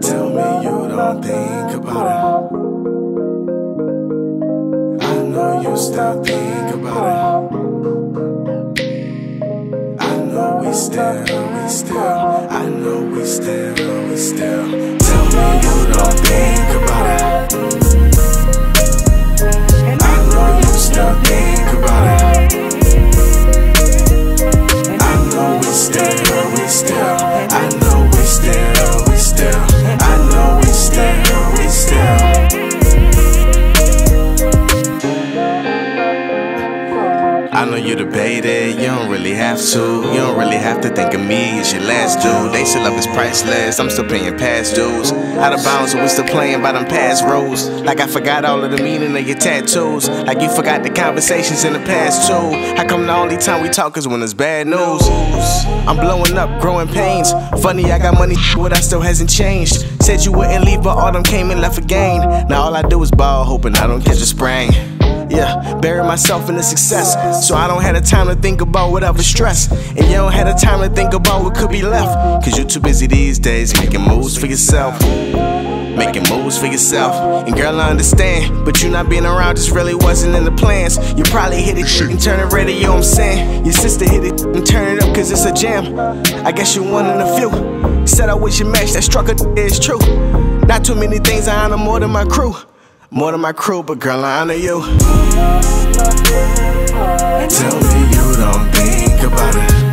tell me you don't think about it. I know you still think about it. I know we still, we still, I know we still. Debated, you don't really have to. You don't really have to think of me as your last dude. They still love is priceless, I'm still paying past dues. Out of bounds, we still playing by them past rules. Like I forgot all of the meaning of your tattoos. Like you forgot the conversations in the past too. How come the only time we talk is when it's bad news? I'm blowing up, growing pains. Funny, I got money, but I still hasn't changed. Said you wouldn't leave, but all them came and left again. Now all I do is ball, hoping I don't catch a sprain. Yeah, bury myself in the success. So I don't have the time to think about whatever stress. And you don't have the time to think about what could be left. Cause you're too busy these days making moves for yourself. Making moves for yourself. And girl, I understand. But you not being around just really wasn't in the plans. You probably hit it and turn it radio, you I'm saying? Your sister hit it and turn it up cause it's a jam. I guess you're one in a few. Said I wish you matched, that struck a is true. Not too many things I honor more than my crew. More than my crew, but girl, I honor you. Tell me you don't think about it.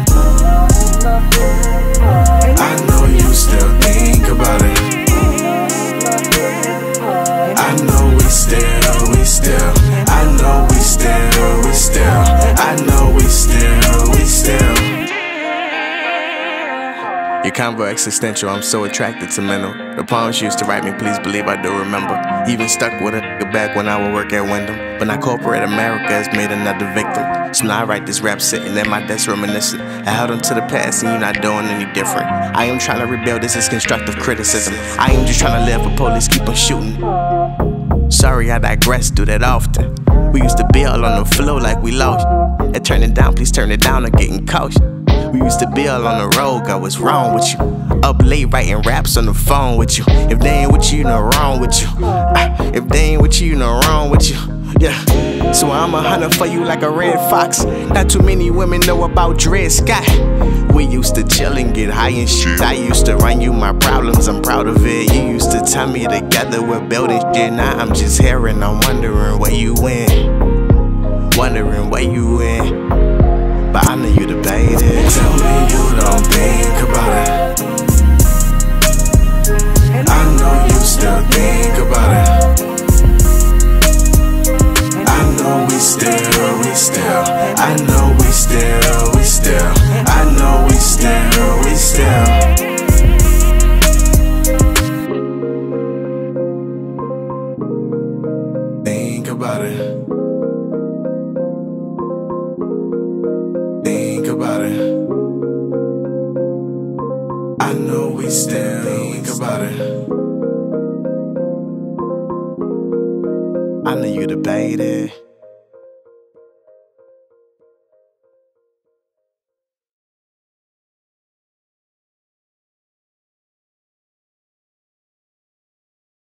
Your convo existential, I'm so attracted to mental. The poems you used to write me, please believe I do remember. Even stuck with a back when I would work at Wyndham. But now corporate America has made another victim. So now I write this rap sitting at my desk reminiscent. I held on to the past and you're not doing any different. I am trying to rebuild, this is constructive criticism. I am just trying to live, but police keep on shooting. Sorry, I digress, do that often. We used to build on the flow like we lost. And turn it down, please turn it down, I'm getting cautious. We used to build on the road, God, what's wrong with you? Up late writing raps on the phone with you. If they ain't with you, no wrong with you. Ah, If they ain't with you, no wrong with you. Yeah, so I'm a hunter for you like a red fox. Not too many women know about Dred Scott. We used to chill and get high and shit. I used to run you my problems, I'm proud of it. You used to tell me together we're building shit. Now I'm just here and I'm wondering where you went. Wondering where you went. But I know you debated. Tell me you don't think about it. I know you still think about it. I know we still, we still. I know we still. About it. I know we still think about it. I know you debated.